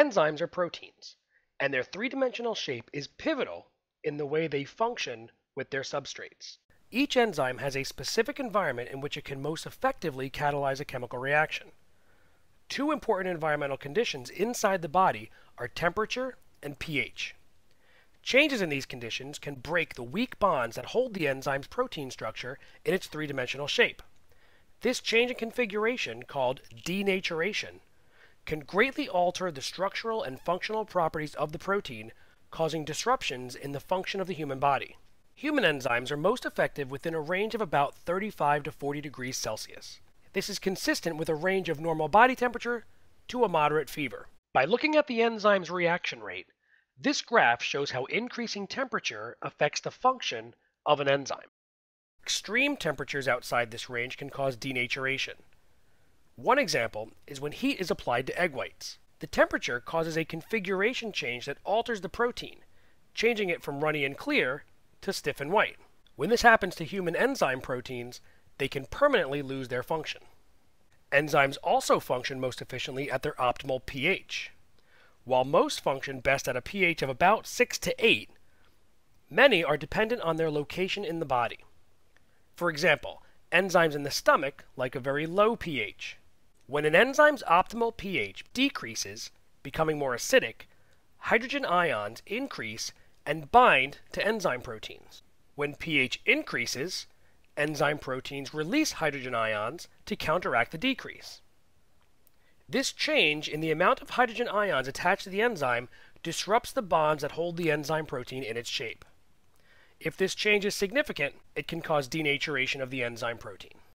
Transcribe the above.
Enzymes are proteins, and their three-dimensional shape is pivotal in the way they function with their substrates. Each enzyme has a specific environment in which it can most effectively catalyze a chemical reaction. Two important environmental conditions inside the body are temperature and pH. Changes in these conditions can break the weak bonds that hold the enzyme's protein structure in its three-dimensional shape. This change in configuration, called denaturation, can greatly alter the structural and functional properties of the protein, causing disruptions in the function of the human body. Human enzymes are most effective within a range of about 35 to 40 degrees Celsius. This is consistent with a range of normal body temperature to a moderate fever. By looking at the enzyme's reaction rate, this graph shows how increasing temperature affects the function of an enzyme. Extreme temperatures outside this range can cause denaturation. One example is when heat is applied to egg whites. The temperature causes a configuration change that alters the protein, changing it from runny and clear to stiff and white. When this happens to human enzyme proteins, they can permanently lose their function. Enzymes also function most efficiently at their optimal pH. While most function best at a pH of about 6 to 8, many are dependent on their location in the body. For example, enzymes in the stomach like a very low pH. When an enzyme's optimal pH decreases, becoming more acidic, hydrogen ions increase and bind to enzyme proteins. When pH increases, enzyme proteins release hydrogen ions to counteract the decrease. This change in the amount of hydrogen ions attached to the enzyme disrupts the bonds that hold the enzyme protein in its shape. If this change is significant, it can cause denaturation of the enzyme protein.